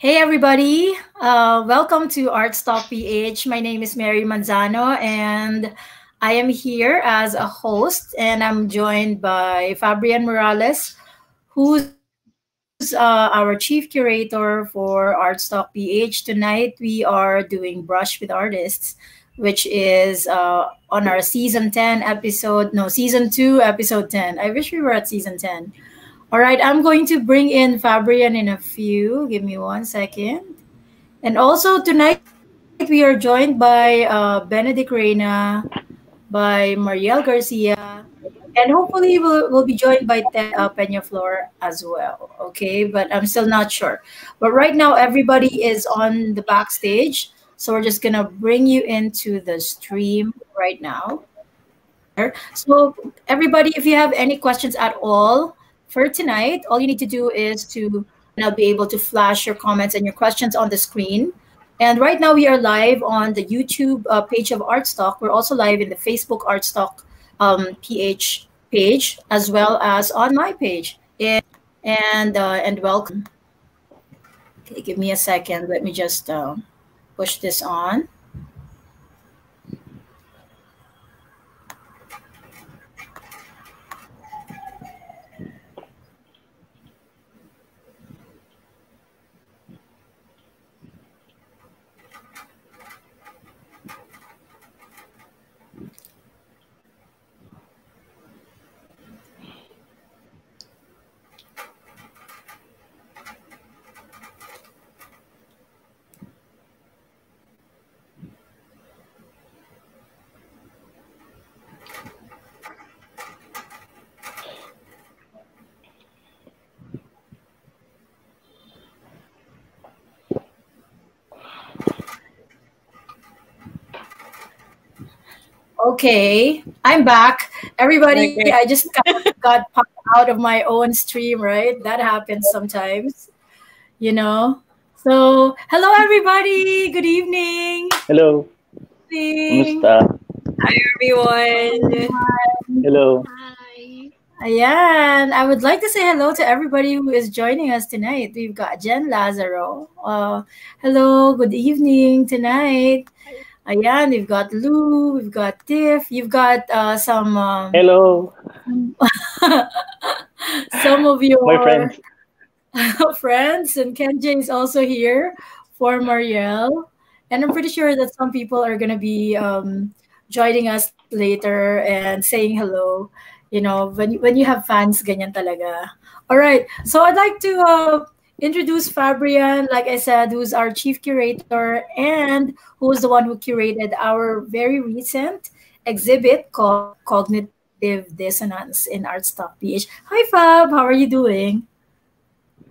Hey, everybody. Uh, welcome to Arts Talk PH. My name is Mary Manzano, and I am here as a host, and I'm joined by Fabian Morales, who's uh, our chief curator for Arts Talk PH. Tonight, we are doing Brush with Artists, which is uh, on our season 10 episode, no, season 2, episode 10. I wish we were at season 10. All right, I'm going to bring in Fabrian in a few. Give me one second. And also tonight, we are joined by uh, Benedict Reyna, by Marielle Garcia, and hopefully we'll, we'll be joined by Te, uh, Peñaflor as well. Okay, but I'm still not sure. But right now, everybody is on the backstage. So we're just gonna bring you into the stream right now. So everybody, if you have any questions at all for tonight, all you need to do is to now be able to flash your comments and your questions on the screen. And right now we are live on the YouTube uh, page of Artstock. We're also live in the Facebook Artstock um, PH page as well as on my page. And and, uh, and welcome. Okay, give me a second. Let me just. Uh, push this on. Okay, I'm back. Everybody, okay. I just got, got popped out of my own stream, right? That happens sometimes, you know. So, hello everybody. Good evening. Hello. Good Hi everyone. Hello. Hi. Ayan. I would like to say hello to everybody who is joining us tonight. We've got Jen Lazaro. Uh, hello, good evening tonight. Ayan, we've got Lou, we've got Tiff, you've got uh, some. Um, Hello. some of your My friends. friends, and Kenji is also here for Marielle. And I'm pretty sure that some people are going to be um, joining us later and saying hello. You know, when, when you have fans, ganyan talaga. All right. So I'd like to uh, introduce Fabrian, like I said, who's our chief curator and who's the one who curated our very recent exhibit called Cognitive Dissonance in Artstock PH. Hi, Fab. How are you doing?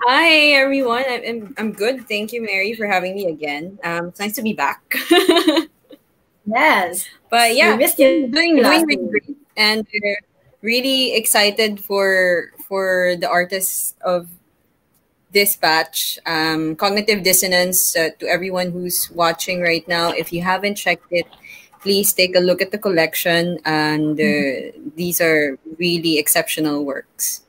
Hi, everyone. I'm, I'm good. Thank you, Mary, for having me again. Um, it's nice to be back. yes. But yeah, we missed you doing, doing really great. And really excited for for the artists of Dispatch, um, Cognitive Dissonance, uh, to everyone who's watching right now. If you haven't checked it, please take a look at the collection. And uh, mm-hmm. these are really exceptional works.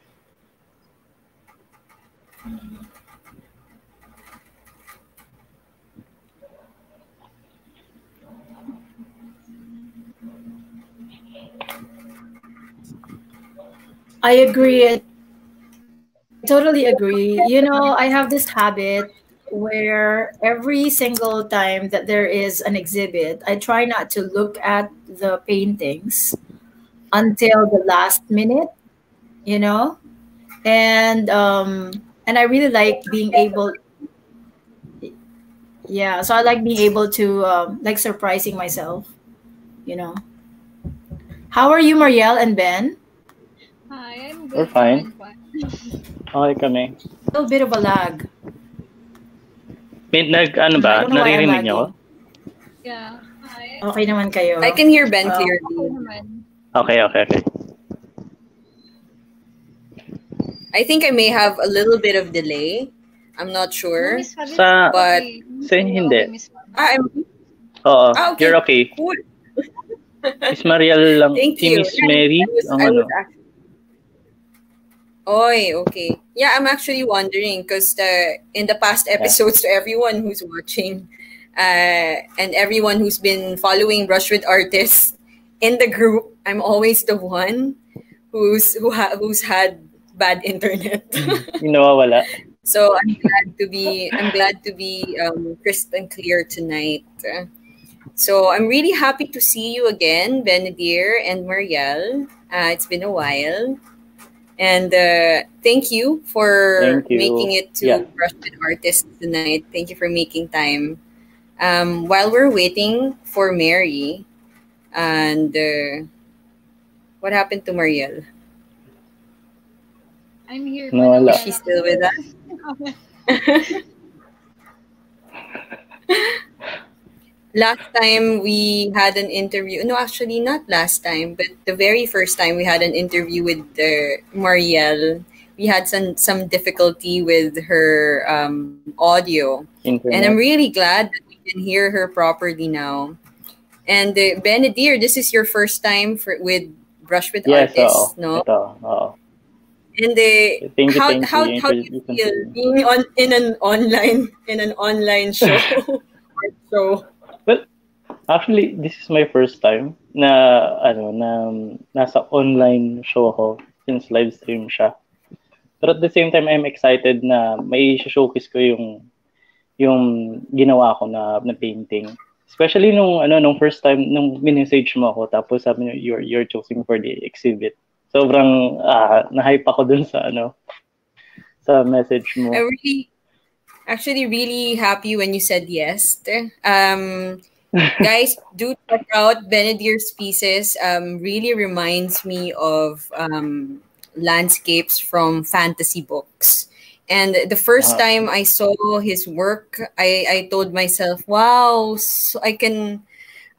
I agree totally agree. You know, I have this habit where every single time that there is an exhibit, I try not to look at the paintings until the last minute, you know? And um and I really like being able yeah, so I like being able to um, like surprising myself, you know. How are you, Marielle and Ben? Hi, I'm good. We're fine. Okay kami. A little bit of a lag. May, nag, ano ba? Naririnig niyo Yeah. Okay naman kayo. I can hear Ben uh, clearly. Okay, okay, okay. I think I may have a little bit of delay. I'm not sure. Sa, but sa hindi. Ah, I'm, Oo, ah, okay. you're okay. Cool. Miss Mariel lang. Thank si you. Miss Mary. I was, ang I ano. was Oy, okay. Yeah, I'm actually wondering because the in the past episodes to everyone who's watching uh, and everyone who's been following Brush with Artists in the group, I'm always the one who's who ha- who's had bad internet. you Yung nawawala. so I'm glad to be I'm glad to be um, crisp and clear tonight. So I'm really happy to see you again, Benedir and Marielle. Uh, it's been a while. And uh, thank you for Thank you. making it to Yeah. Brush with Artists tonight. Thank you for making time. Um, while we're waiting for Mary, and uh, what happened to Marielle? I'm here. Nawala. Is she still with us? last time we had an interview no actually not last time but the very first time we had an interview with uh, marielle we had some some difficulty with her um, audio Internet. and i'm really glad that we can hear her properly now and uh, benedir this is your first time for with brush with yes, artists no oo. and uh, Thank you, how, thank how, you. how do you feel being on in an online in an online show show Actually, this is my first time na ano na nasa online show ako since live stream siya. But at the same time, I'm excited na may showcase ko yung yung ginawa ko na na painting. Especially nung ano nung first time nung message mo ako tapos sabi niyo you're you're choosing for the exhibit. Sobrang ah, na-hype ako dun sa ano sa message mo. I really, actually, really happy when you said yes. Um, guys, do check out Benedir's pieces. Um, really reminds me of um, landscapes from fantasy books. And the first Wow. time I saw his work, I, I told myself, "Wow, so I can,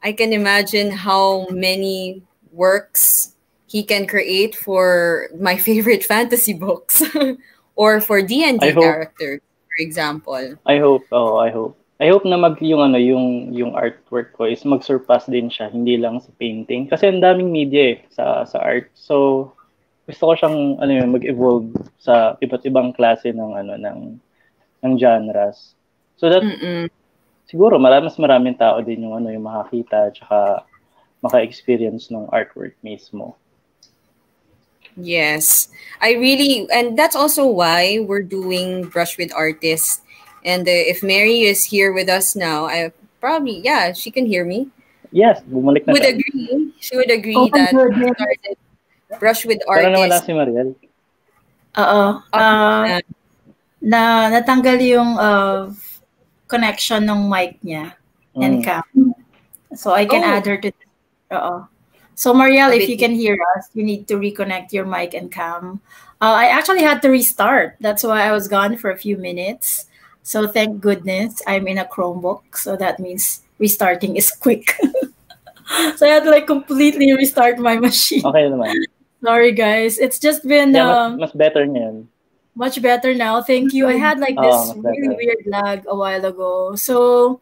I can imagine how many works he can create for my favorite fantasy books." or for D&D characters, for example. I hope, oh, I hope. I hope na mag yung ano, yung yung artwork ko is mag-surpass din siya, hindi lang sa painting. Kasi ang daming media eh sa sa art. So gusto ko siyang ano yun, mag-evolve sa iba't ibang klase ng ano ng ng genres. So that Mm-mm. siguro marami mas maraming tao din yung ano yung makakita at saka maka-experience ng artwork mismo. Yes. I really, and that's also why we're doing Brush with Artists. And uh, if Mary is here with us now, I probably, yeah, she can hear me. Yes, bumalik na Would tayo. agree. She would agree Oh, that good. started Brush with Pero nawala Artists. si Mariel. Oo. Uh, na natanggal yung uh, connection ng mic niya and Mm. cam. So I can Oh. add her to Oo. So Marielle, if you can hear us, you need to reconnect your mic and cam. Uh, I actually had to restart. That's why I was gone for a few minutes. So thank goodness I'm in a Chromebook. So that means restarting is quick. so I had to like completely restart my machine. Okay naman. Sorry guys. It's just been Yeah, um, mas, mas better niyan. much better now. Thank you. I had like Oh, this much really weird lag a while ago. So,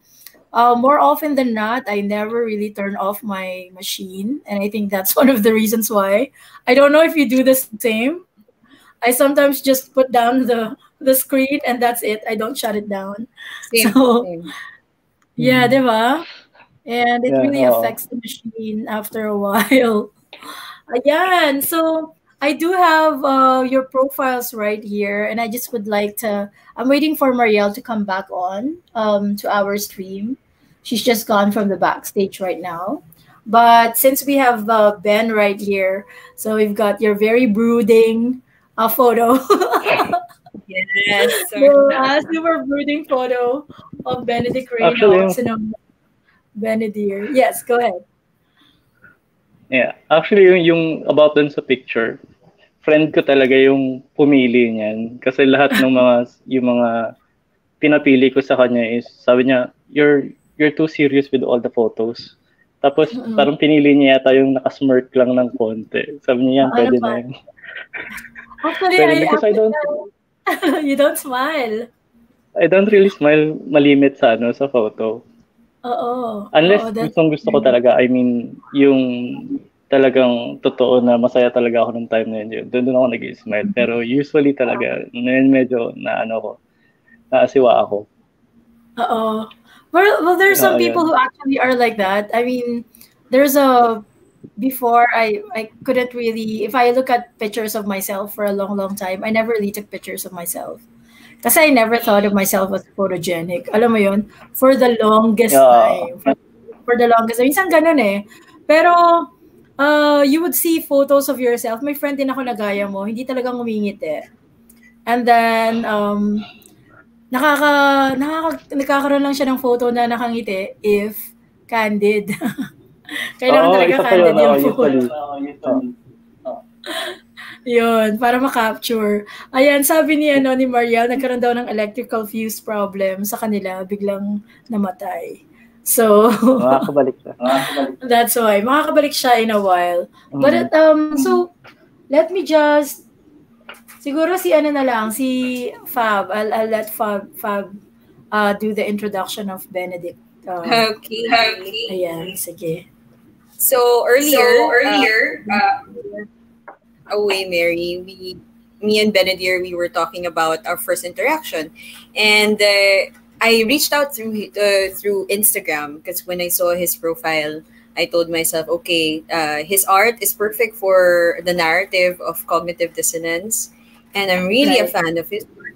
uh, more often than not, I never really turn off my machine. And I think that's one of the reasons why. I don't know if you do the same. I sometimes just put down the, the screen and that's it. I don't shut it down. same, So- same. Yeah, Mhm. diba? And it Yeah, really oo. affects the machine after a while. Ayan. So I do have uh, your profiles right here, and I just would like to. I'm waiting for Marielle to come back on um, to our stream. She's just gone from the backstage right now. But since we have uh, Ben right here, so we've got your very brooding uh, photo. Yes. So, uh, super brooding photo of Benedict Actually, Reynolds and of Benedir. Yes, go ahead. Yeah. Actually, yung, yung about dun sa picture, friend ko talaga yung pumili niyan. Kasi lahat ng mga, yung mga pinapili ko sa kanya is, sabi niya, you're, you're too serious with all the photos. Tapos, Mm-mm. parang pinili niya yata yung nakasmirk lang ng konti. Sabi niya, yan, Ano pwede ba? na yun. Actually, I, because I don't, you don't smile. I don't really smile malimit sa ano sa photo. Oo. Unless Oo, that's- gustong gusto ko talaga, I mean, yung talagang totoo na masaya talaga ako nung time na yun. Doon, doon ako nag-smile. Pero usually talaga, medyo na ano ko, naasiwa ako. Oo. Well, well, there's some Oh, people yeah. who actually are like that. I mean, there's a before I I couldn't really if I look at pictures of myself for a long long time, I never really took pictures of myself. Kasi I never thought of myself as photogenic. Alam mo yun? For the longest Yeah. time. For, for the longest time. Minsan ganun eh. Pero, uh, you would see photos of yourself. May friend din ako na gaya mo. Hindi talagang umingit eh. And then, um, nakaka, nakaka, nagkakaroon lang siya ng photo na nakangiti if candid. Kailangan Oo, talaga isa pa candid yun, yung oo, photo. usually. Yun, para makapture. Ayan, sabi ni, ano, ni Mariel, nagkaroon daw ng electrical fuse problem sa kanila, biglang namatay. So, Makakabalik siya. that's why. Makakabalik siya in a while. But, Mm. um, so, let me just, siguro si ano na lang, si Fab. I'll, I'll let Fab, Fab uh, do the introduction of Benedict. Uh, Okay. okay. ayan, sige. So earlier, So, earlier, uh, away, Mary, we, me and Benedict, we were talking about our first interaction, and uh, I reached out through uh, through Instagram because when I saw his profile, I told myself, okay, uh, his art is perfect for the narrative of cognitive dissonance, and I'm really a fan of his work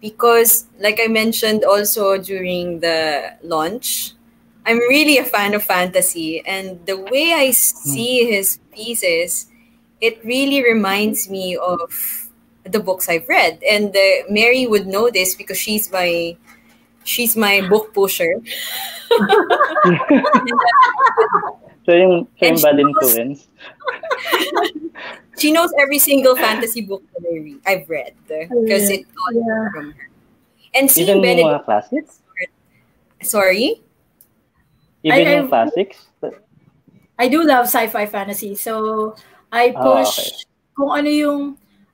because, like I mentioned also during the launch, I'm really a fan of fantasy, and the way I see his pieces, it really reminds me of the books I've read. And uh, Mary would know this because she's my she's my book pusher. So yung, so yung bad she knows- influence. She knows every single fantasy book that I read, I've read because it all Yeah. from her. And Even seeing yung Benedict, mga classics? sorry, Even I- yung I- classics? I do love sci-fi fantasy. So I Ah, push okay. kung ano yung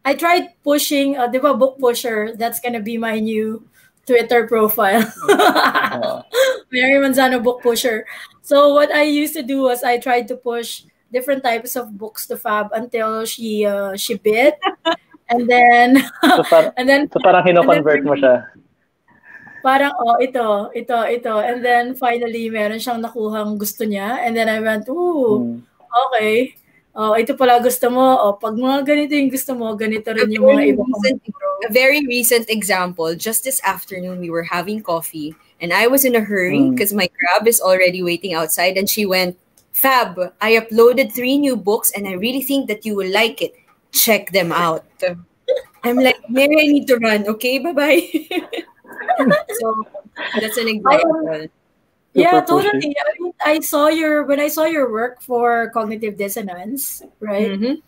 I tried pushing, uh, di ba, book pusher. That's gonna be my new Twitter profile. Oo. Mary Manzano book pusher. So what I used to do was I tried to push different types of books to Fab until she uh, she bit, and then So, par- and then so parang hino-convert mo siya. Parang oh ito ito ito and then finally meron siyang nakuhang gusto niya and then I went ooh Mm. okay oh ito pala gusto mo oh pag mga ganito yung gusto mo ganito rin yung mga iba recent, a very recent example. Just this afternoon, we were having coffee, and I was in a hurry Mm. because my grab is already waiting outside. And she went, "Fab, I uploaded three new books, and I really think that you will like it. Check them out." I'm like, Mary, I need to run. Okay, bye bye. so that's an example. yeah Super pushy. totally I, mean, I saw your when I saw your work for cognitive dissonance right Mhm.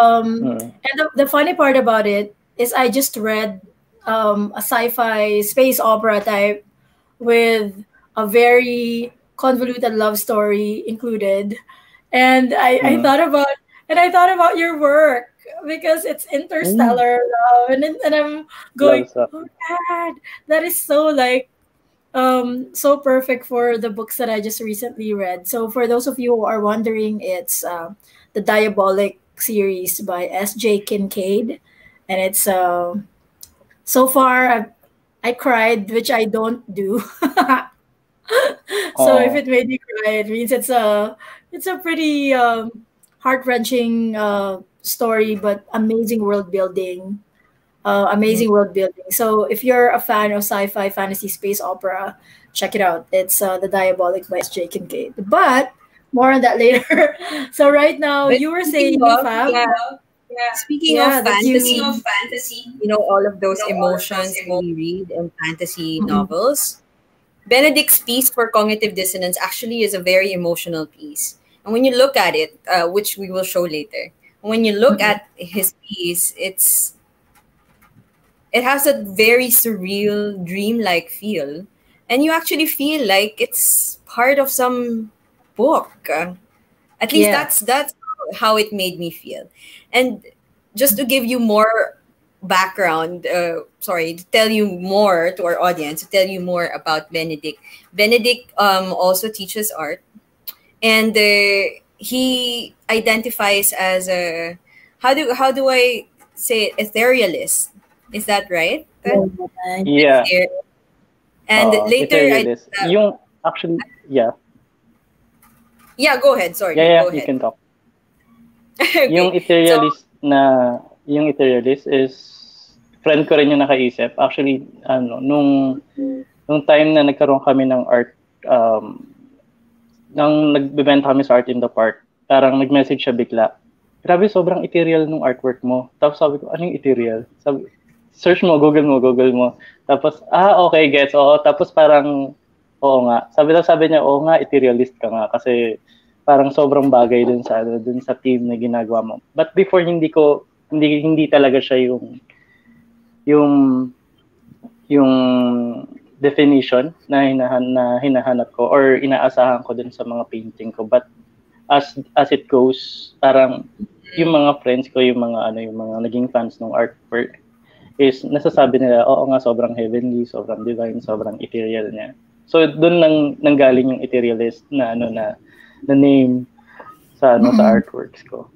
um Mm. And the, the funny part about it is I just read um, a sci-fi space opera type with a very convoluted love story included. And I, I Mm. thought about and I thought about your work because it's interstellar love and, then- and I'm going, oh God, that is so like um so perfect for the books that I just recently read. So for those of you who are wondering, it's uh, the Diabolic series by S.J. Kincaid, and it's uh, so far I've, I cried, which I don't do. so if it made me cry, it means it's a it's a pretty um, heart wrenching uh, story, but amazing world building. Uh, amazing world building. So if you're a fan of sci-fi, fantasy, space opera, check it out. It's uh, the Diabolic by S.J. Kincaid. But more on that later. so right now, But you were saying, of- Fab, yeah. Speaking Yeah, of that you- fantasy, of fantasy, you know all of those You know, all of emotions those we read in fantasy Mhm. novels. Benedict's piece for cognitive dissonance actually is a very emotional piece. And when you look at it, uh, which we will show later, when you look at his piece, it's it has a very surreal, dreamlike feel, and you actually feel like it's part of some book. At least Yeah. that's that's how it made me feel. And just to give you more background, uh, sorry, to tell you more to our audience, to tell you more about Benedict. Benedict um, also teaches art, and uh, he identifies as a how do how do I say it, etherealist? Is that right? Yeah. And Oo, later, I, etherealist. yung actually, yeah. yeah, go ahead. Sorry, Yeah, yeah, go you ahead. can talk. Okay. Yung etherealist na, yung etherealist is, friend ko rin yung nakaisip. Actually, ano, nung, nung time na nagkaroon kami ng art, um, nang nagbebenta kami sa Art in the Park, parang nag-message siya bigla. Grabe, sobrang ethereal nung artwork mo. Tapos sabi ko, ano yung ethereal? Sabi, search mo, Google mo, Google mo. Tapos, ah, okay, gets. Oo. Tapos parang, oo nga. Sabi daw, sabi niya, oo nga, etherealist ka nga. Kasi parang sobrang bagay dun sa, ano, dun sa team na ginagawa mo. But before, hindi ko, hindi, hindi talaga siya yung, yung, yung definition na hinahan na hinahanap ko or inaasahan ko dun sa mga painting ko but as as it goes parang yung mga friends ko yung mga ano yung mga naging fans ng artwork is nasasabi nila oo nga sobrang heavenly sobrang divine sobrang ethereal niya so doon nang nanggaling yung etherealist na ano na na name sa ano sa Mhm. artworks ko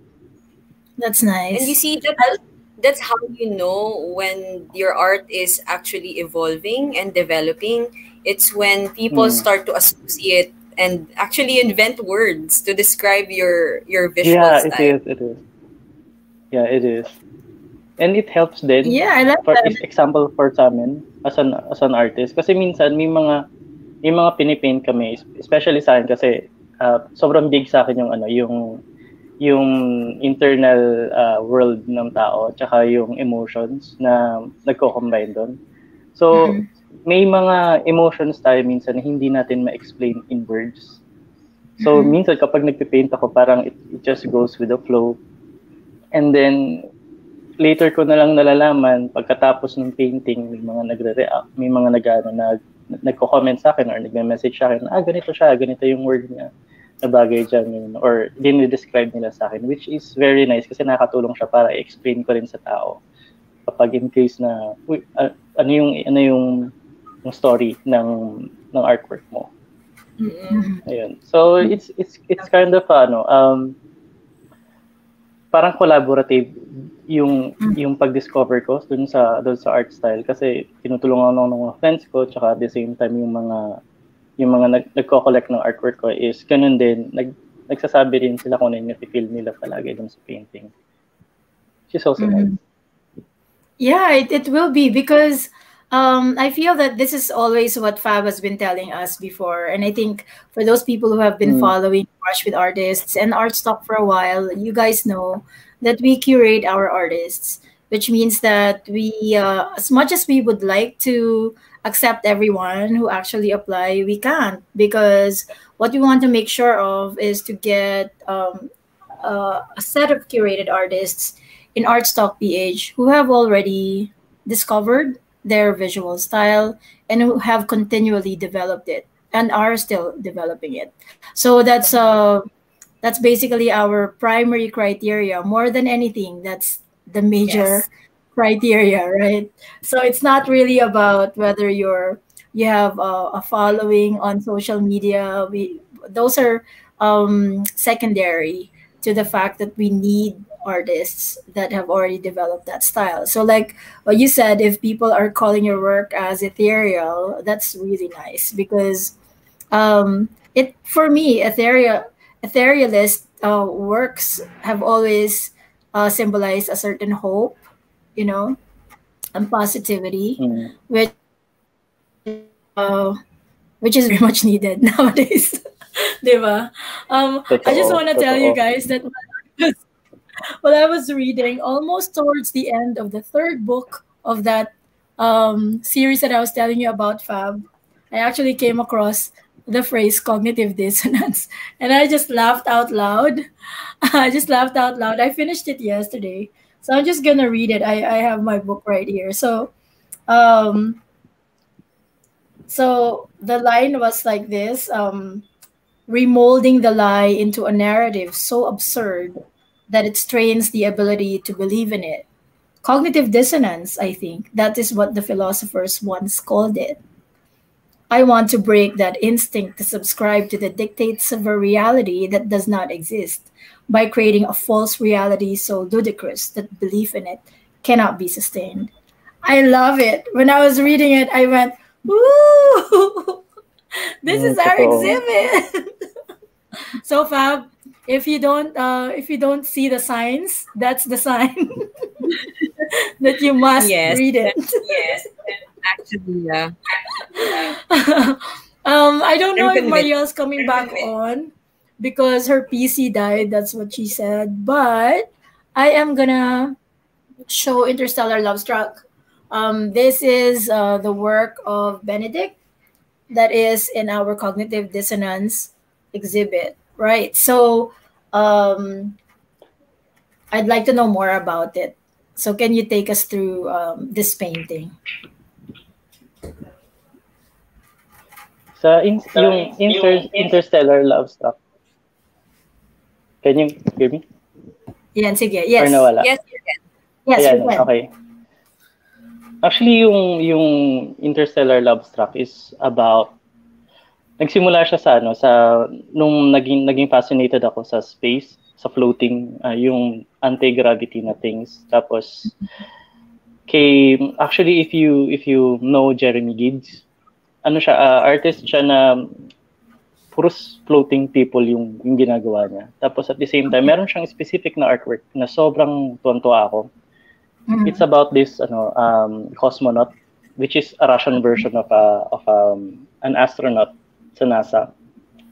That's nice. And you see that that's how you know when your art is actually evolving and developing. It's when people Hmm. start to associate and actually invent words to describe your your visual yeah it style. is it is yeah it is and it helps then yeah, I like for that. example for sa amin as an as an artist kasi minsan may mga may mga pinipaint kami especially sa akin kasi ah, sobrang big sa akin yung ano yung yung internal ah, world ng tao tsaka yung emotions na nagko-combine doon. So Mhm. may mga emotions tayo minsan na hindi natin ma-explain in words. So Mhm. minsan kapag nagpipaint ako parang it, it just goes with the flow. And then later ko na lang nalalaman pagkatapos ng painting may mga nagre-react, may mga nag-ano nag nagko-comment sa akin or nagme-message sa akin, ah ganito siya, ganito yung word niya na bagay dyan, yun, or dinidescribe nila sa akin, which is very nice kasi nakatulong siya para i-explain ko rin sa tao kapag in case na, uy, a- ano yung, ano yung, yung story ng, ng artwork mo. Mm-mm. Mhm. Ayun. So it's it's it's kind of ano um parang collaborative yung yung pag-discover ko dun sa dun sa art style kasi tinutulungan ako ng mga friends ko tsaka at the same time yung mga yung mga nag, nagko-collect ng artwork ko is ganun din nag nagsasabi rin sila kung ano yung feel nila palagi dun sa painting. Is also nice. Mhm. Yeah, it, it will be because um, I feel that this is always what Fab has been telling us before. And I think for those people who have been Mm. following Rush with Artists and Art Stock for a while, you guys know that we curate our artists, which means that we, uh, as much as we would like to accept everyone who actually apply, we can't because what we want to make sure of is to get um, uh, a set of curated artists in Artstock PH who have already discovered their visual style and who have continually developed it and are still developing it. So that's uh that's basically our primary criteria more than anything. That's the major Yes. Criteria, right? So it's not really about whether you're you have a, a following on social media. We those are um, secondary to the fact that we need artists that have already developed that style. So, like what you said, if people are calling your work as ethereal, that's really nice because um, it for me ethereal etherealist uh, works have always uh, symbolized a certain hope, you know, and positivity Mm. which uh, which is very much needed nowadays. Diba? Um, I just want to tell you guys that was- I was reading, almost towards the end of the third book of that um, series that I was telling you about, Fab, I actually came across the phrase cognitive dissonance, and I just laughed out loud. I just laughed out loud. I finished it yesterday, so I'm just gonna read it. I, I have my book right here. So, um, so the line was like this: um, remolding the lie into a narrative so absurd that it strains the ability to believe in it. Cognitive dissonance, I think, that is what the philosophers once called it. I want to break that instinct to subscribe to the dictates of a reality that does not exist by creating a false reality so ludicrous that belief in it cannot be sustained. I love it. When I was reading it, I went, "Ooh, this is our exhibit." so Fab, if you don't uh, if you don't see the signs, that's the sign that you must Yes. read it. yes. Actually, yeah. um, I don't know if convinced. Mariel's coming back on because her PC died. That's what she said. But I am gonna show Interstellar Love Struck. Um, this is uh, the work of Benedict that is in our cognitive dissonance exhibit, right? So um, I'd like to know more about it. So can you take us through um, this painting? Sa in, yung inter, interstellar love stuff. Can you hear me? Yan, sige. Yes. Or nawala? Yes, you can. Yes, Ayan, you can. okay. Actually, yung yung Interstellar Love Struck is about nagsimula siya sa ano sa nung naging naging fascinated ako sa space, sa floating, ah, yung anti-gravity na things. Tapos kay actually if you if you know Jeremy Gibbs, ano siya, ah, artist siya na puros floating people yung, yung ginagawa niya. Tapos at the same time, meron siyang specific na artwork na sobrang tuwan-tuwa ako. Mhm. It's about this ano um cosmonaut which is a Russian version of a of um, an astronaut sa NASA.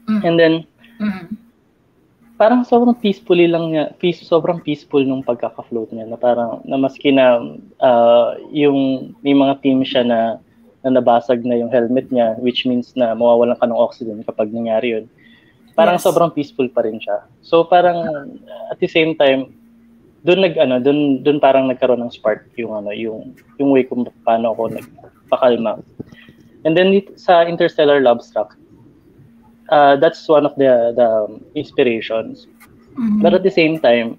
Mhm. And then Mhm. parang sobrang peacefully lang niya, peace, sobrang peaceful nung pagkaka-float niya na parang na maski na ah, yung may mga team siya na na nabasag na yung helmet niya which means na mawawalan ka ng oxygen kapag nangyari yun. Parang Yes. sobrang peaceful pa rin siya. So parang at the same time doon nag ano doon doon parang nagkaroon ng spark yung ano yung yung way kung paano ako nagpakalma. And then dito sa Interstellar Love Struck, uh, that's one of the the inspirations. Mhm. But at the same time,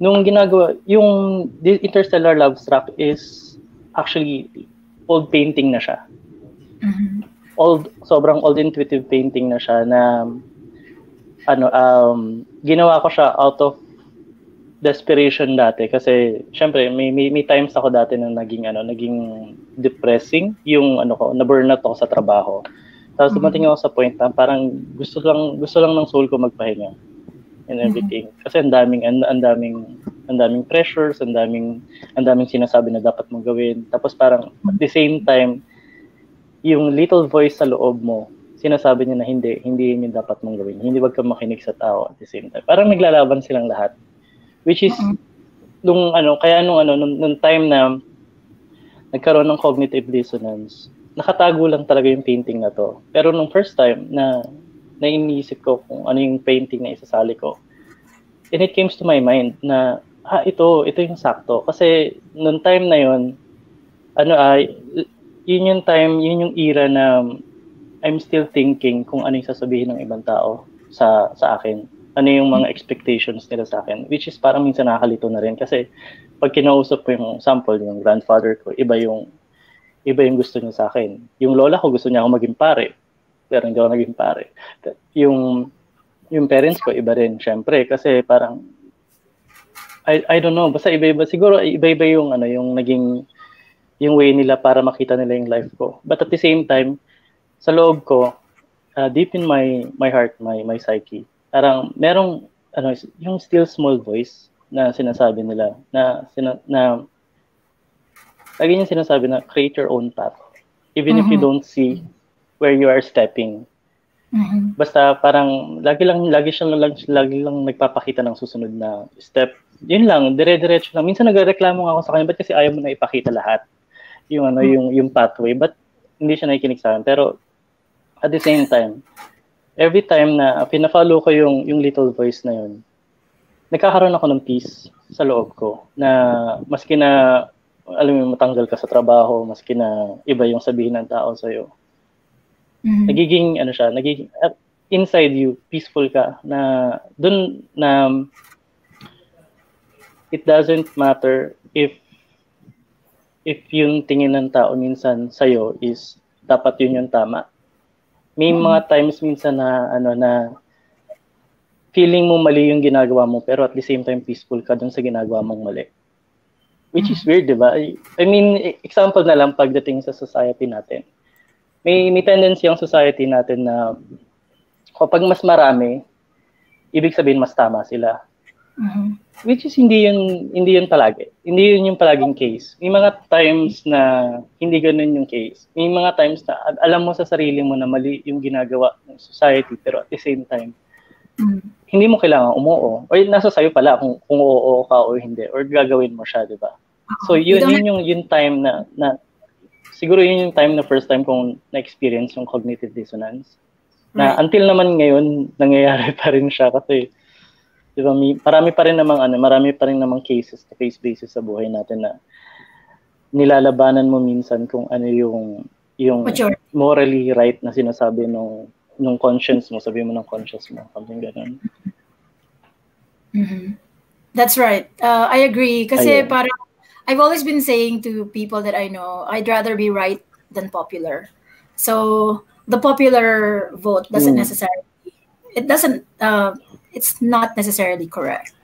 nung ginagawa, yung the Interstellar Love Struck is actually old painting na siya. Mhm. Old, sobrang old intuitive painting na siya na ano, um, ginawa ko siya out of desperation dati. Kasi syempre may, may may times ako dati na naging ano naging depressing. Yung ano ko na burnout ako sa trabaho. Tapos dumating ako sa point na parang gusto lang gusto lang ng soul ko magpahinga and everything. Kasi ang daming ang, ang daming ang daming pressures ang daming ang daming sinasabi na dapat mong gawin. Tapos parang at the same time yung little voice sa loob mo sinasabi niya na hindi hindi yun yung dapat mong gawin. Hindi wag ka makinig sa tao at the same time. Parang naglalaban silang lahat. Which is Mhm. nung ano kaya nung ano nung, nung time na nagkaroon ng cognitive dissonance nakatago lang talaga yung painting na to. Pero nung first time na na iniisip ko kung ano yung painting na isasali ko. And it came to my mind na ah ito ito yung sakto. Kasi nung time na yon ano ay yun yung time yun yung era na I'm still thinking kung ano yung sasabihin ng ibang tao sa sa akin. Ano yung mga expectations nila sa akin which is parang minsan nakakalito na rin. Kasi pag kinausap ko yung sample yung grandfather ko iba yung iba yung gusto niya sa akin. Yung lola ko gusto niya ako maging pare pero hindi ako naging pare. Yung yung parents ko iba rin syempre. Kasi parang I I don't know. Basta iba-iba. Siguro iba-iba yung ano yung naging yung way nila para makita nila yung life ko. But at the same time sa loob ko uh, deep in my my heart my my psyche parang merong ano yung still small voice na sinasabi nila na sina, na lagi niya sinasabi na create your own path. Even if you Mhm. don't see where you are stepping. Mhm. basta parang lagi lang lagi siya lang lagi lang nagpapakita ng susunod na step. Yun lang dire-diretso lang. Minsan nagrereklamo nga ako sa kanya ba't kasi ayaw mo na ipakita lahat? Yung ano Mm. yung yung pathway. But hindi siya nakikinig sa akin. Pero at the same time every time na pina-follow ko yung yung little voice na yun nagkakaroon ako ng peace sa loob ko na maski na alam mo matanggal ka sa trabaho maski na iba yung sabihin ng tao sa iyo Mhm. nagiging ano siya, nagiging uh, inside you peaceful ka na dun na it doesn't matter if if yung tingin ng tao minsan sa is dapat yun yung tama. May mga times minsan na ano na feeling mo mali yung ginagawa mo pero at the same time peaceful ka dun sa ginagawa mong mali. Which is weird, di ba? I mean, example na lang pagdating sa society natin. May, may tendency ang society natin na kapag mas marami, ibig sabihin mas tama sila. Mm-hmm. Which is hindi yun, hindi yun palagi. Hindi yun yung palaging case. May mga times na hindi ganun yung case. May mga times na alam mo sa sarili mo na mali yung ginagawa ng society pero at the same time, Mm-hmm. hindi mo kailangan umuo. Or nasa sayo pala kung, kung oo ka o hindi. Or gagawin mo siya, di ba? So yun, yun yung yung time na, na siguro yun yung time na first time kong na-experience yung cognitive dissonance. Na Right. until naman ngayon, nangyayari pa rin siya kasi di ba, may, marami pa rin namang ano, marami pa rin namang cases na case basis sa buhay natin na nilalabanan mo minsan kung ano yung yung Majority. morally right na sinasabi nung nung conscience mo, sabi mo ng conscience mo, something ganun. Mhm. That's right. Uh, I agree. Kasi Ayun. parang, I've always been saying to people that I know, I'd rather be right than popular. So the popular vote doesn't Mm. necessarily, it doesn't, uh, it's not necessarily correct.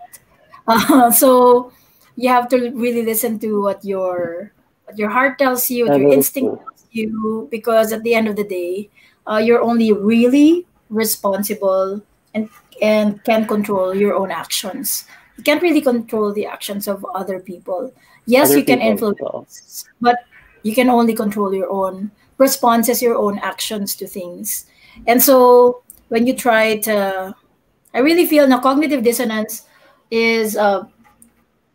Uh, so you have to really listen to what your what your heart tells you, what your instinct tells you, because at the end of the day, uh, you're only really responsible and and can control your own actions. You can't really control the actions of other people. Yes, Other you can influence, but you can only control your own responses, your own actions to things. And so when you try to, I really feel now cognitive dissonance is uh,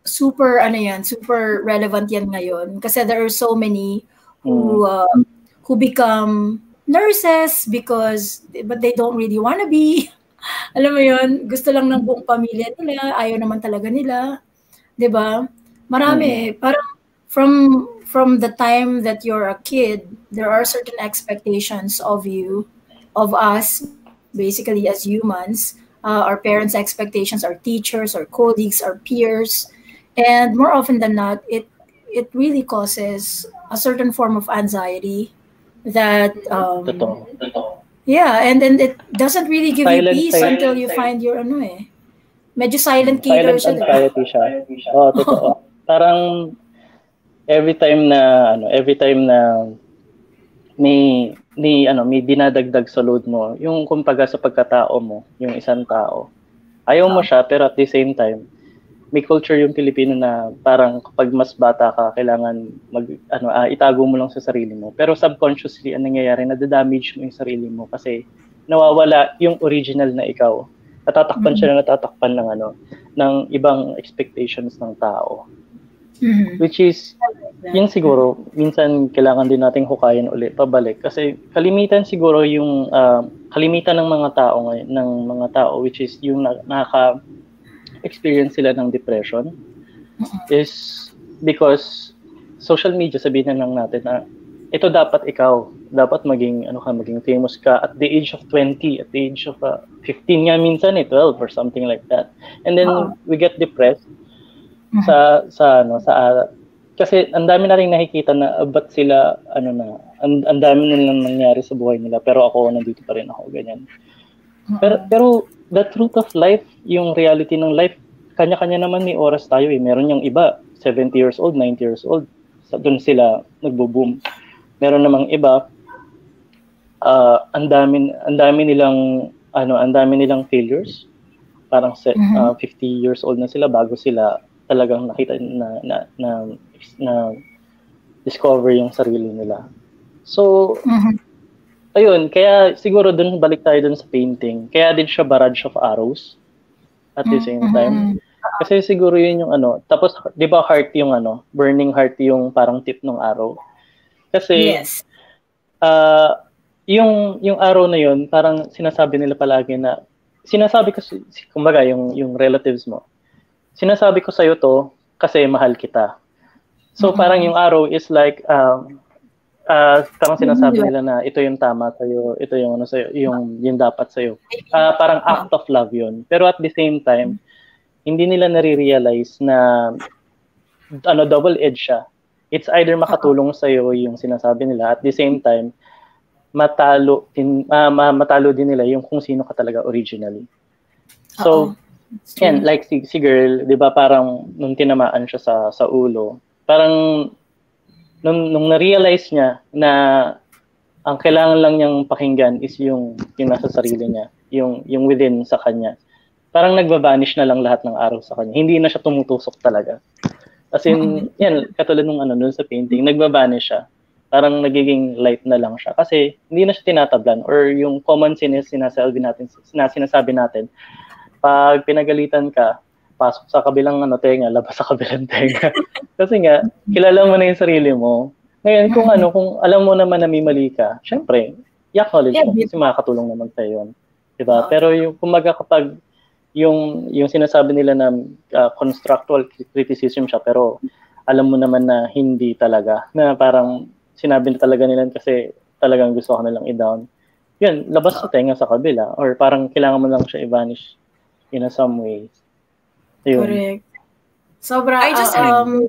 super ano yan, super relevant yan ngayon. Kasi there are so many who uh, who become nurses because but they don't really want to be. Alam mo yon gusto lang ng buong pamilya nila ayaw naman talaga nila 'di ba marami parang from from the time that you're a kid there are certain expectations of you of us basically as humans uh, our parents expectations our teachers our colleagues our peers and more often than not it it really causes a certain form of anxiety that um, Totoo. Totoo. yeah and then it doesn't really give Silent you peace silent until you find your ano eh medyo silent killer Silent siya diba? anxiety siya. Oo, totoo. Parang every time na ano, every time na may may ano, may dinadagdag sa load mo, yung kumbaga sa pagkatao mo, yung isang tao. Ayaw mo siya pero at the same time may culture yung Pilipino na parang kapag mas bata ka, kailangan mag, ano, ah, itago mo lang sa sarili mo. Pero subconsciously, ang nangyayari, nadadamage mo yung sarili mo kasi nawawala yung original na ikaw. Natatakpan siya na natatakpan ng ano, ng ibang expectations ng tao. Mhm. Which is, yun siguro, minsan kailangan din nating hukayin ulit, pabalik. Kasi kalimitan siguro yung, ah, kalimitan ng mga tao ngayon, ng mga tao, which is yung na, nakaka, experience sila ng depression is because social media sabihin na lang natin na ito dapat ikaw dapat maging ano ka maging famous ka at the age of 20 at the age of uh, 15 nga minsan eh 12 or something like that and then Oo. we get depressed sa sa ano sa kasi ang dami na rin nakikita na ah, ba't sila ano na ang, ang dami nilang nangyari sa buhay nila pero ako nandito pa rin ako ganyan pero, pero the truth of life, yung reality ng life, kanya-kanya naman may oras tayo eh. Meron yung iba, 70 years old, 90 years old, sa doon sila nagbo-boom. Meron namang iba, ah ang dami ang dami nilang ano, ang dami nilang failures. Parang se- Mhm. ah, 50 years old na sila bago sila talagang nakita na na na, na discover yung sarili nila. So, Mhm. ayun, kaya siguro dun balik tayo dun sa painting. Kaya din siya barrage of arrows at the same Mhm. time. Kasi siguro yun yung ano, tapos 'di ba heart yung ano, burning heart yung parang tip ng arrow. Kasi yes ah yung yung arrow na yun, parang sinasabi nila palagi na sinasabi ko si- si- kumbaga yung yung relatives mo. Sinasabi ko sa to kasi mahal kita. So Mhm. parang yung arrow is like um ah parang sinasabi Mhm. nila na ito yung tama sa ito yung ano sa yung yung dapat sa Ah parang act of love yun. Pero at the same time, hindi nila nare-realize na ano double edge siya. It's either makatulong sa yung sinasabi nila at the same time matalo din uh, matalo din nila yung kung sino ka talaga originally. So, Uh-oh. Yan, like si, si girl, 'di ba, parang nung tinamaan siya sa sa ulo, parang nung nung na-realize niya na ang kailangan lang niyang pakinggan is yung yung nasa sarili niya, yung yung within sa kanya. Parang nagbabanish na lang lahat ng araw sa kanya. Hindi na siya tumutusok talaga. As in, yan, katulad nung ano, nun sa painting, nagbabanish siya parang nagiging light na lang siya kasi hindi na siya tinatablan or yung common sense sinasabi natin sinasabi natin pag pinagalitan ka pasok sa kabilang ano tenga labas sa kabilang tenga. Kasi nga kilala mo na yung sarili mo. Ngayon kung ano kung alam mo naman na may mali ka syempre i-acknowledge mo kasi makakatulong naman sa yon di ba pero yung kumaga kapag yung yung sinasabi nila na uh, constructual criticism siya pero alam mo naman na hindi talaga na parang sinabi na talaga nila kasi talagang gusto ko nilang i-down. Yun, labas sa tenga sa kabila or parang kailangan mo lang siya i-vanish in a some ways. Yun. Correct. Sobra, I just, uh, um,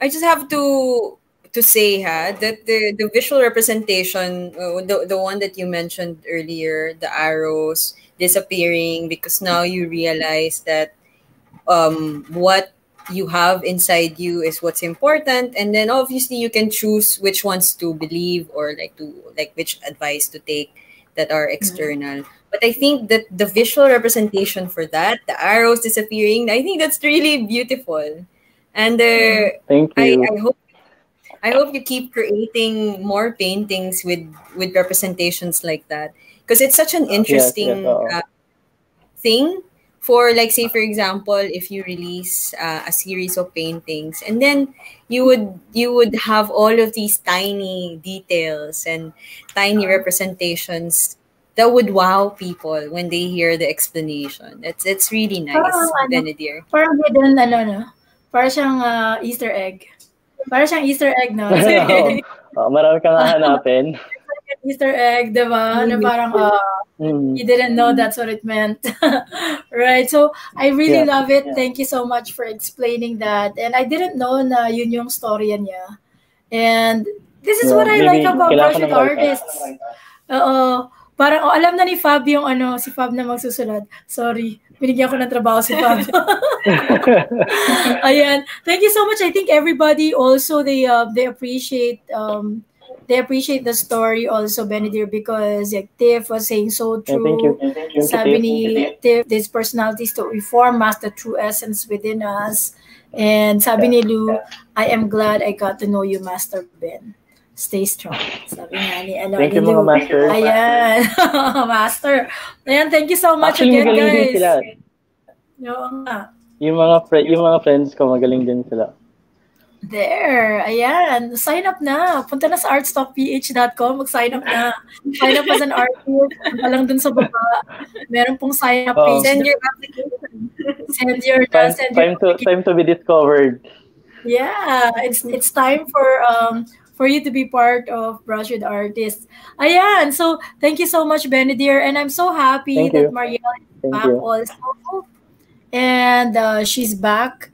I just have to to say ha that the the visual representation uh, the the one that you mentioned earlier the arrows disappearing because now you realize that um what you have inside you is what's important and then obviously you can choose which ones to believe or like to like which advice to take that are mm-hmm. external mm-hmm. But i think that the visual representation for that the arrows disappearing i think that's really beautiful. And uh, mm-hmm. thank you. I, I hope i hope you keep creating more paintings with with representations like that. Because it's such an interesting yes, yes, uh, thing for like say for example if you release uh, a series of paintings and then you would you would have all of these tiny details and tiny representations that would wow people when they hear the explanation it's it's really nice parang, ano, Benedir parang hidden ano no parang siyang uh, easter egg parang siyang easter egg no oh, marami kang hahanapin Easter egg, di ba? Na parang, uh, mm. you didn't know that's what it meant. right? So, I really yeah. love it. Yeah. Thank you so much for explaining that. And I didn't know na yun yung storya niya. And this is yeah, what I like about Russian artists. Oo. Parang, oh, alam na ni Fab yung ano, si Fab na magsusulat. Sorry. Binigyan ko ng trabaho si Fab. Ayan. Thank you so much. I think everybody also, they, uh, they appreciate um, they appreciate the story also, Benedir, because like Tiff was saying so true. Yeah, thank you. Thank you. Sabi ni Tiff, these personalities to reform us the true essence within us. And sabi ni Lou, I am glad I got to know you, Master Ben. Stay strong. Sabi nga ni, ano, thank you, mga master. Ayan. master. Ayan, thank you so much Actually, again, guys. Din sila. Oo nga. Yung mga, fr- yung mga friends ko, magaling din sila. There. Ayan. Sign up na. Punta na sa artstopph.com. Mag-sign up na. Sign up as an artist. Punta lang dun sa baba. Meron pong sign up page. Oh. Send your application. Send your, time, send time your to time to be discovered. Yeah, it's it's time for um for you to be part of Brush with Artists. Ayan. So, thank you so much, Benedir. And I'm so happy thank that you. Marielle is thank back you. also. And uh, she's back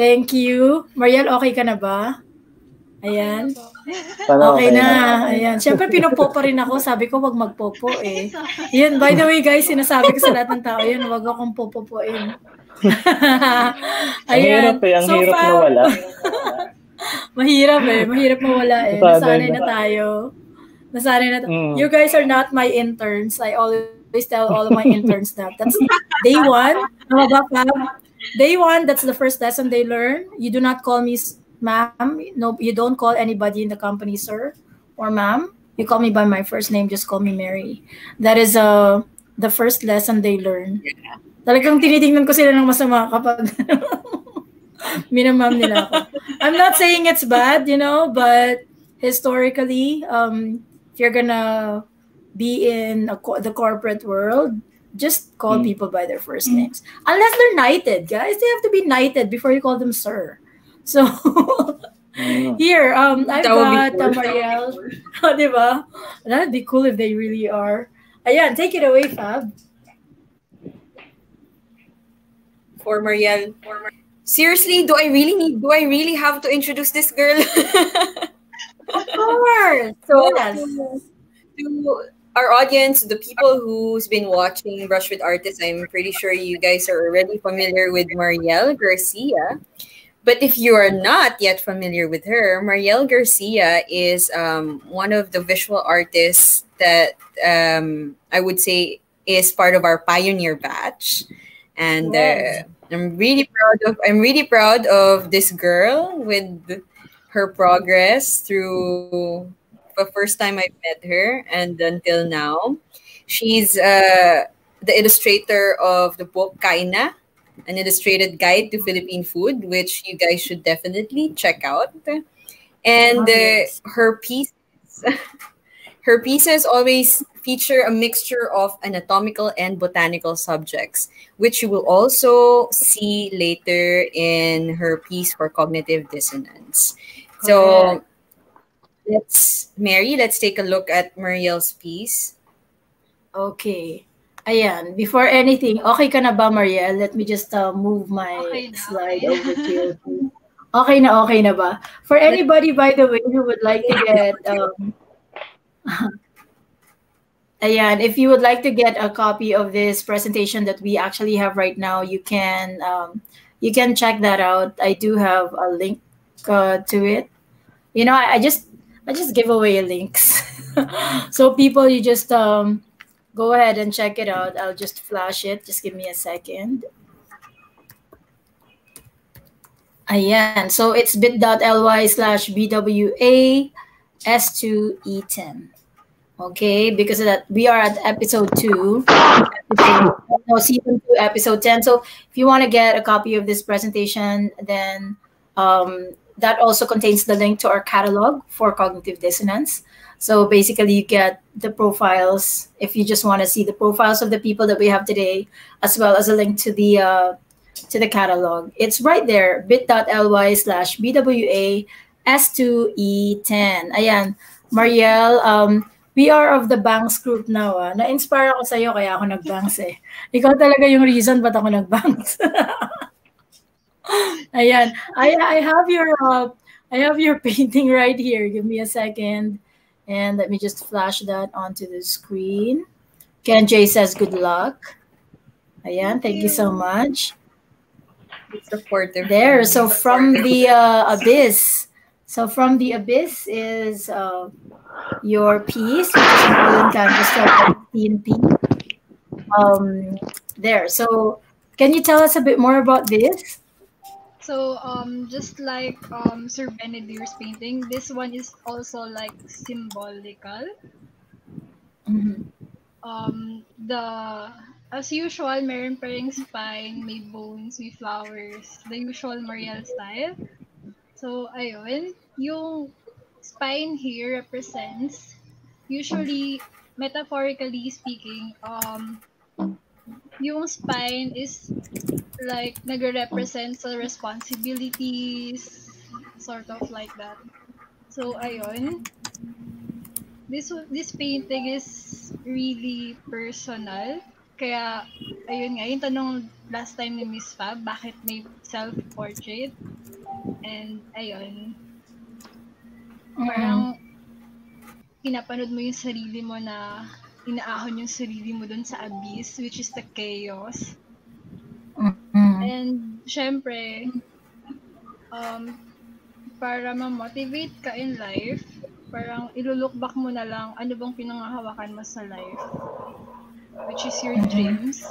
Thank you. Mariel, okay ka na ba? Ayan. Okay na. Ayan. Siyempre, pinupo pa rin ako. Sabi ko, wag magpopo eh. Yan, by the way guys, sinasabi ko sa lahat ng tao yan, wag akong popopoin. Ayan. Ang hirap eh. Ang so hirap far, mawala. mahirap eh. Mahirap mawala eh. Nasanay na tayo. Nasanay na tayo. Mm. You guys are not my interns. I always tell all of my interns that. That's day one. Day one, that's the first lesson they learn. You do not call me ma'am. No, you don't call anybody in the company sir or ma'am. You call me by my first name. Just call me Mary. That is uh, the first lesson they learn. Yeah. Talagang tinitingnan ko sila ng masama kapag minamam nila ako. I'm not saying it's bad, you know, but historically, um, if you're gonna be in a, the corporate world, just call mm. people by their first mm. names. Unless they're knighted, guys. They have to be knighted before you call them sir. So here, um, I've that got Marielle. oh, diba? That'd be cool if they really are. Ayan, take it away, Fab. For Marielle. Seriously, do I really need do I really have to introduce this girl? of course. So yes. to our audience, the people who's been watching Brush with Artists, I'm pretty sure you guys are already familiar with Marielle Garcia. But if you are not yet familiar with her, Marielle Garcia is um, one of the visual artists that um, I would say is part of our pioneer batch, and uh, I'm really proud of. I'm really proud of this girl with her progress through the first time I met her and until now. She's uh, the illustrator of the book Kaina, an illustrated guide to Philippine food, which you guys should definitely check out. And uh, her pieces, her pieces always feature a mixture of anatomical and botanical subjects, which you will also see later in her piece for cognitive dissonance. So let's Mary, let's take a look at Marielle's piece. Okay. Ayan, before anything, okay ka na ba, Marielle? Let me just uh, move my Okay na, slide okay. over to you. Okay na, okay na ba? For anybody, by the way, who would like to get, um, ayan, if you would like to get a copy of this presentation that we actually have right now, you can, um, you can check that out. I do have a link uh, to it. You know, I, I just, I just give away links. so people, you just, um, go ahead and check it out. I'll just flash it. Just give me a second. Ayan. So it's bit.ly slash BWA S2E10. Okay, because that we are at episode two, episode, no, season two, episode 10. So if you want to get a copy of this presentation, then um, that also contains the link to our catalog for cognitive dissonance. So basically, you get the profiles if you just want to see the profiles of the people that we have today, as well as a link to the uh, to the catalog. It's right there, bit.ly slash BWA S2E10. Ayan, Marielle, um, are of the Banks group now. Ah. Na-inspire ako sa'yo, kaya ako nag-Banks eh. Ikaw talaga yung reason ba't ako nag-Banks. Ayan, I, I have your uh, I have your painting right here. Give me a second. And let me just flash that onto the screen. Ken J says good luck. Ayan, thank you so much. Supportive. There, so from the uh, abyss. So from the abyss is uh, your piece, which is an oil canvas of TNP. Um, there. So can you tell us a bit more about this? So um just like um Sir Benedir's painting, this one is also like symbolical. Mhm. Um the as usual, meron pa ring spine, may bones, may flowers, the usual Mariel style. So ayun, yung spine here represents usually metaphorically speaking, um yung spine is like nagre-represent sa responsibilities, sort of like that. So, ayun. This this painting is really personal. Kaya, ayun nga, yung tanong last time ni Miss Fab, bakit may self-portrait? And, ayun. Parang, pinapanood mo yung sarili mo na inaahon yung sarili mo dun sa abyss, which is the chaos. And syempre, um, para ma-motivate ka in life, parang ilolook back mo na lang ano bang pinangahawakan mo sa life. Which is your dreams.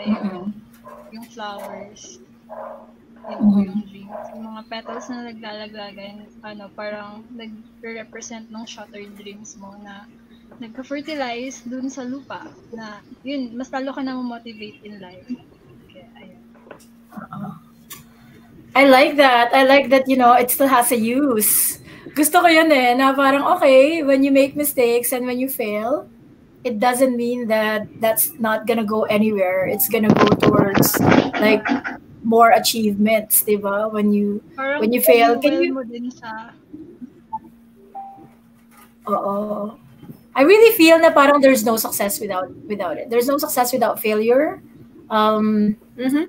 Ayun. Yung flowers. Dreams. Yung mga petals na naglalaglagan, ano, parang nag-represent ng shattered dreams mo na nagka-fertilize dun sa lupa na yun, mas lalo ka na motivate in life. Kaya, ayun. I like that. I like that, you know, it still has a use. Gusto ko yun eh, na parang, okay, when you make mistakes and when you fail, it doesn't mean that that's not gonna go anywhere. It's gonna go towards, like, more achievements, di ba? When you, Parang when you fail, can you, mo din sa Oo. I really feel na parang there's no success without without it. There's no success without failure. Um, Mhm.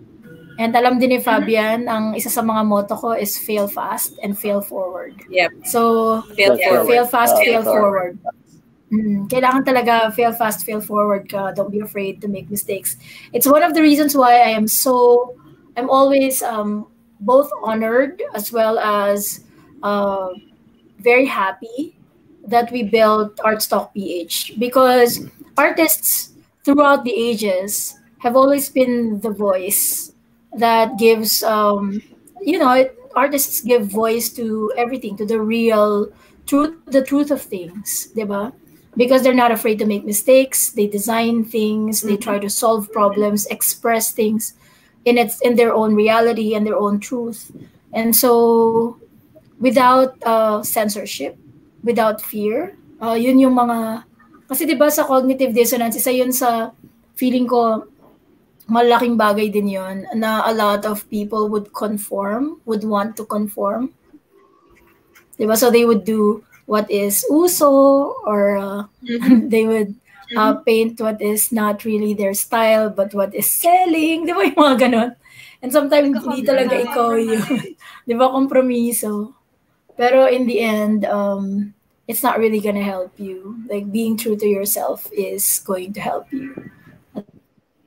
and alam din ni Fabian, ang isa sa mga motto ko is fail fast and fail forward. Yep. So, Fail Yeah, fail, forward. fast, Uh, fail forward. forward. Mm, kailangan talaga fail fast, fail forward ka. Don't be afraid to make mistakes. It's one of the reasons why I am so, I'm always um, both honored as well as uh, very happy that we built Artstock PH because artists throughout the ages have always been the voice that gives, um, you know, it, artists give voice to everything, to the real truth, the truth of things, diba? because they're not afraid to make mistakes. They design things. They try to solve problems express things in its in their own reality and their own truth. And so without uh, censorship without fear uh, yun yung mga kasi 'di ba sa cognitive dissonance isa yun sa feeling ko malaking bagay din yun na a lot of people would conform would want to conform. 'di ba so they would do what is uso or uh, mm-hmm. they would uh, mm-hmm. paint what is not really their style but what is selling. Di ba yung mga ganon? And sometimes hindi talaga ikaw yung, di ba, kompromiso. Pero in the end, um, it's not really gonna help you. Like being true to yourself is going to help you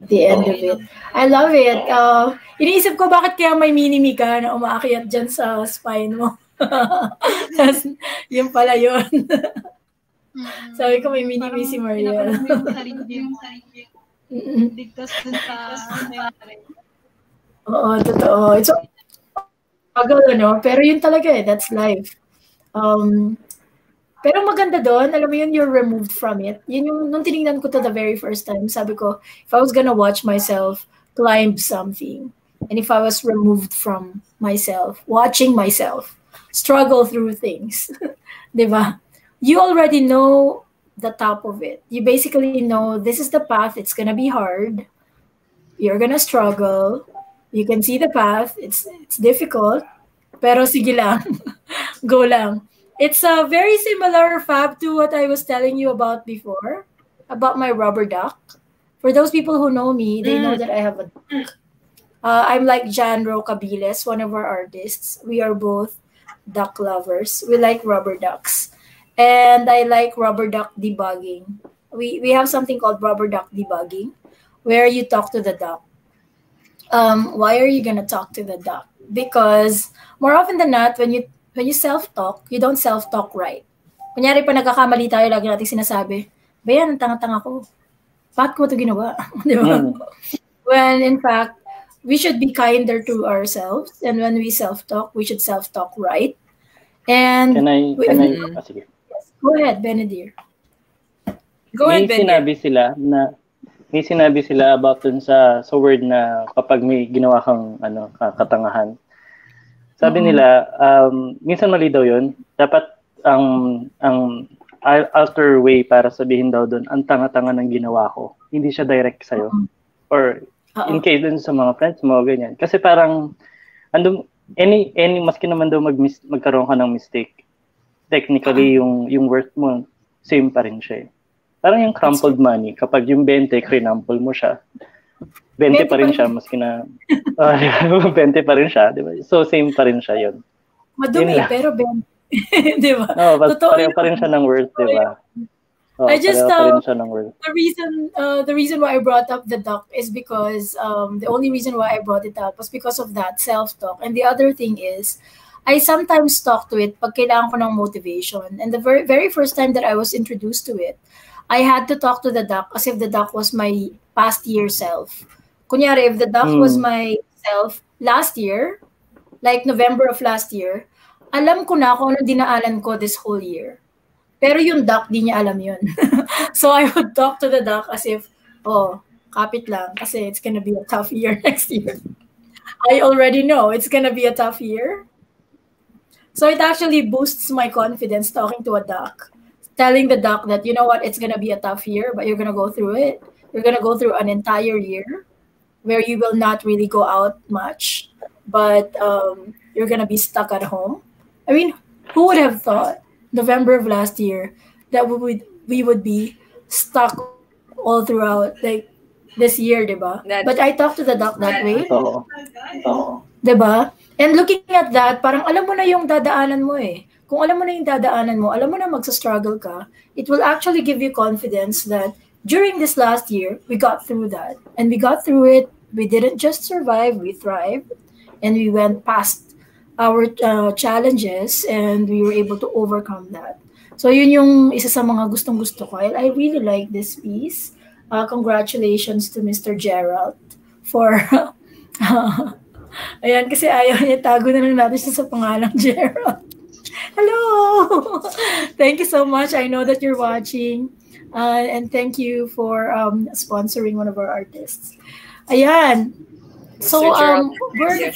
at the end of it. I love it. Uh, iniisip ko bakit kaya may minimi ka na umaakyat dyan sa spine mo. Yun pala yun. Mm-hmm. Sabi ko, may mini si Mariel. Digtas dun sa Oo, totoo. It's struggle, ano? Pero yun talaga eh. That's life. Um, pero maganda doon, alam mo yun, you're removed from it. Yun yung, nung tinignan ko to the very first time, sabi ko, if I was gonna watch myself climb something, and if I was removed from myself, watching myself, struggle through things. Diba? You already know the top of it. You basically know this is the path. It's going to be hard. You're going to struggle. You can see the path. It's it's difficult. Pero sige lang. Go lang. It's a very similar fab to what I was telling you about before, about my rubber duck. For those people who know me, they know mm. that I have a duck. Uh, I'm like Jan Rocabiles, one of our artists. We are both duck lovers. We like rubber ducks. And I like rubber duck debugging. We, we have something called rubber duck debugging where you talk to the duck. Um, why are you going to talk to the duck? Because more often than not, when you when you self-talk, you don't self-talk right. Kunyari pa nagkakamali tayo, lagi natin sinasabi, ba yan, ang tanga-tanga ko. Bakit ko ito ginawa? Di ba? Mm. When in fact, we should be kinder to ourselves and when we self-talk we should self-talk right and can I can I ah, sige. Go ahead Benedir go may ahead sinabi sila na may sinabi sila about dun sa sa word na kapag may ginawa kang ano katangahan sabi mm-hmm. nila um, minsan mali daw yun dapat ang ang alter way para sabihin daw doon ang tanga-tanga ng ginawa ko hindi siya direct sa'yo mm-hmm. or Uh-oh. in case dun sa mga friends mo, ganyan. Kasi parang, andun, any, any, maski naman daw mag magkaroon ka ng mistake, technically, uh-huh. yung, yung worth mo, same pa rin siya eh. Parang yung crumpled money, kapag yung 20, crinumple mo siya, 20 pa rin siya, maski na, uh, 20 pa rin siya, di ba? So, same pa rin siya yun. Madumi, pero 20. di ba? No, Totoo pareho pa rin siya ng worth, di ba? Oh, I just uh, the reason uh, the reason why I brought up the duck is because um, the only reason why I brought it up was because of that self talk, and the other thing is. I sometimes talk to it pag kailangan ko ng motivation. And the very, very first time that I was introduced to it, I had to talk to the duck as if the duck was my past year self. Kunyari, if the duck mm. was hmm. my self last year, like November of last year, alam ko na kung ano dinaanan ko this whole year. Pero yung duck, di niya alam yun. so I would talk to the duck as if, oh, kapit lang kasi it's gonna be a tough year next year. I already know it's gonna be a tough year. So it actually boosts my confidence talking to a duck, telling the duck that, you know what, it's gonna be a tough year, but you're gonna go through it. You're gonna go through an entire year where you will not really go out much, but um, you're gonna be stuck at home. I mean, who would have thought November of last year that we would we would be stuck all throughout like this year, diba? But I talked to the doc that way. Oo. Oo. Diba? And looking at that, parang alam mo na yung dadaanan mo eh. kung alam mo na yung dadaanan mo, alam mo na magsa-struggle ka, it will actually give you confidence that during this last year, we got through that. And we got through it. We didn't just survive, we thrived. And we went past our uh, challenges and we were able to overcome that. So yun yung isa sa mga gustong gusto ko. I really like this piece. Uh, congratulations to Mr. Gerald for uh, Ayan, kasi ayaw niya, tago na lang natin siya sa pangalang Gerald. Hello! thank you so much. I know that you're watching. Uh, and thank you for um, sponsoring one of our artists. Ayan. So, um, we're,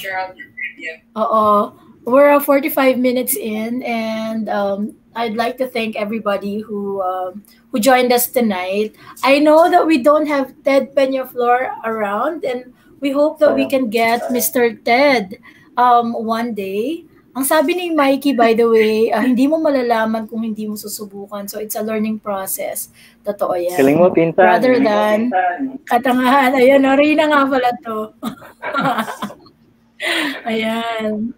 uh we're uh, 45 minutes in, and um, I'd like to thank everybody who um, who joined us tonight. I know that we don't have Ted Peñaflor around, and we hope that we can get Mr. Ted um, one day. Ang sabi ni Mikey, by the way, uh, hindi mo malalaman kung hindi mo susubukan. So, it's a learning process. Totoo yan. Galing mo, pinsan. Rather than katangahan. Ayan, Rina nga pala to. Ayan.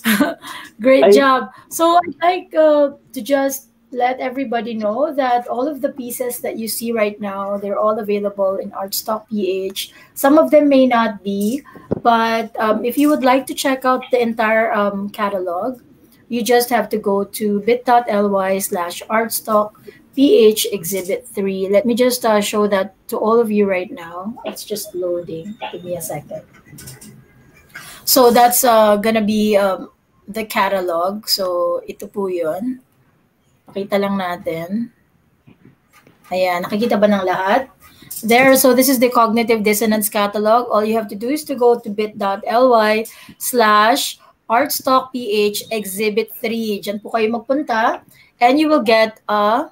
Great job. So, I'd like uh, to just let everybody know that all of the pieces that you see right now, they're all available in Artstock PH. Some of them may not be, but um, if you would like to check out the entire um, catalog, you just have to go to bit.ly slash artstock PH Exhibit 3. Let me just uh, show that to all of you right now. It's just loading. Give me a second. So that's uh, gonna be um, the catalog. So ito po yun. Pakita lang natin. Ayan, nakikita ba ng lahat? There, so this is the Cognitive Dissonance Catalog. All you have to do is to go to bit.ly slash artstockph exhibit 3. Diyan po kayo magpunta and you will get a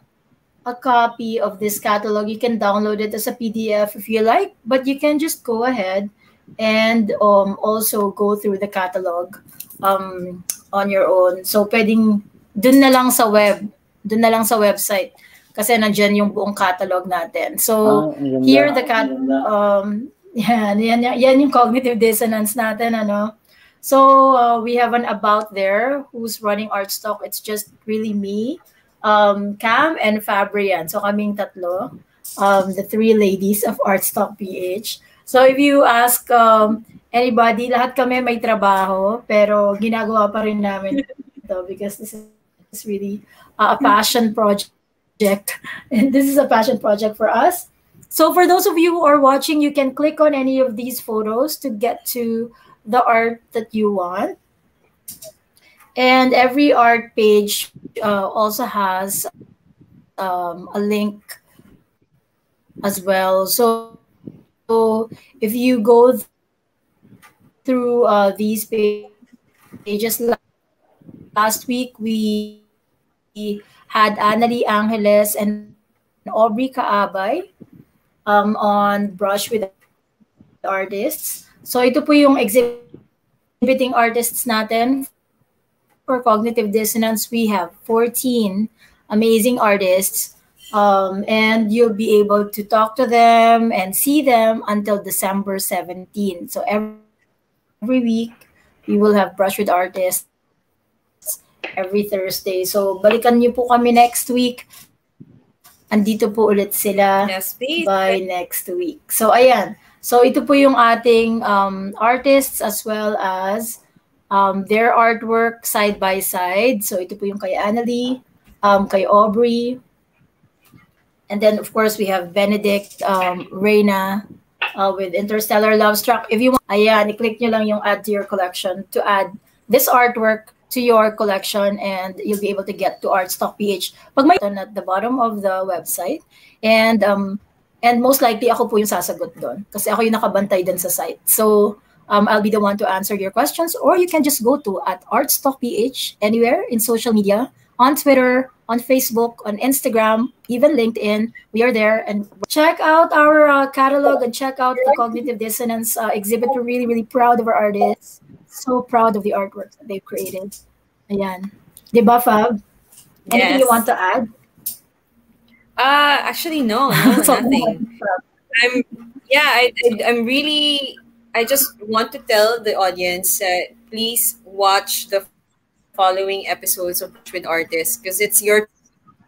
a copy of this catalog. You can download it as a PDF if you like, but you can just go ahead and um, also go through the catalog um, on your own. So pwedeng dun na lang sa web doon na lang sa website kasi nandiyan yung buong catalog natin. So, ah, here the cat um yan, yan, yan yung cognitive dissonance natin ano. So, uh, we have an about there who's running Artstock. It's just really me, um, Cam, and Fabrian. So, kaming tatlo, um, the three ladies of Artstock PH. So, if you ask um, anybody, lahat kami may trabaho, pero ginagawa pa rin namin ito because this is really a passion project. And this is a passion project for us. So for those of you who are watching, you can click on any of these photos to get to the art that you want. And every art page uh, also has um, a link as well. So, so if you go th through uh, these pages, last week we had Annalie Angeles and Aubrey Kaabay um, on Brush with Artists. So ito po yung exhibiting artists natin. For cognitive dissonance, we have 14 amazing artists. Um, and you'll be able to talk to them and see them until December 17. So every, every week, we will have Brush with Artists every Thursday. So, balikan niyo po kami next week. Andito po ulit sila yes, please. by next week. So, ayan. So, ito po yung ating um, artists as well as um, their artwork side by side. So, ito po yung kay Annalie, um, kay Aubrey. And then, of course, we have Benedict, um, Reina, uh, with Interstellar Love Struck. If you want, ayan, i-click nyo lang yung add to your collection to add this artwork to your collection and you'll be able to get to Artstock PH. Pag may at the bottom of the website and um and most likely ako po yung sasagot doon kasi ako yung nakabantay din sa site. So um, I'll be the one to answer your questions or you can just go to at Artstock PH anywhere in social media on Twitter, on Facebook, on Instagram, even LinkedIn. We are there and check out our uh, catalog and check out the cognitive dissonance uh, exhibit. We're really, really proud of our artists so proud of the artwork that they've created. Ayan. Di ba, Fab? Anything yes. you want to add? Uh, actually, no, no nothing. I'm, yeah, I, I, I'm really, I just want to tell the audience that please watch the following episodes of with artists because it's your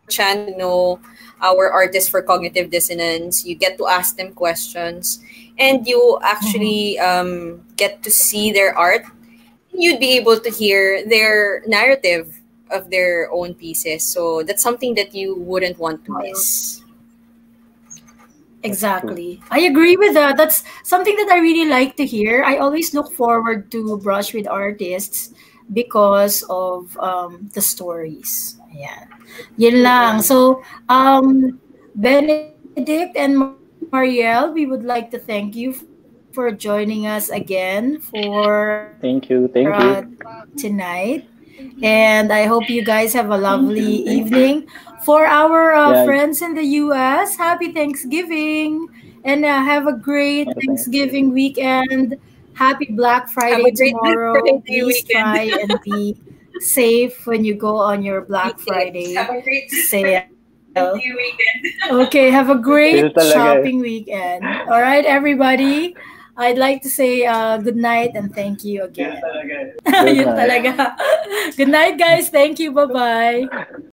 chance to know our artists for cognitive dissonance. You get to ask them questions, and you actually um, get to see their art. You'd be able to hear their narrative of their own pieces. So that's something that you wouldn't want to miss. Exactly. I agree with that. That's something that I really like to hear. I always look forward to brush with artists because of um, the stories. Yeah. Yun lang. So, um, Benedict and Marielle, we would like to thank you for joining us again for Thank you. Thank uh, you. tonight. And I hope you guys have a lovely evening. For our uh, Yeah. friends in the US, happy Thanksgiving and uh, have a great Happy Thanksgiving weekend. Happy Black Friday a great Black tomorrow. Friday Please weekend. try and be safe when you go on your Black Friday a great weekend. Okay, have a great Yun talaga shopping weekend. All right, everybody. I'd like to say uh, good night and thank you again. Good Yun night. talaga. Good night, guys. Thank you. Bye-bye.